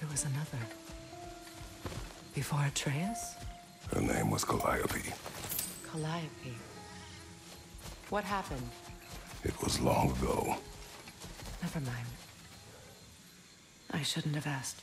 There was another. Before Atreus? Her name was Calliope. Calliope. What happened? It was long ago. Never mind. I shouldn't have asked.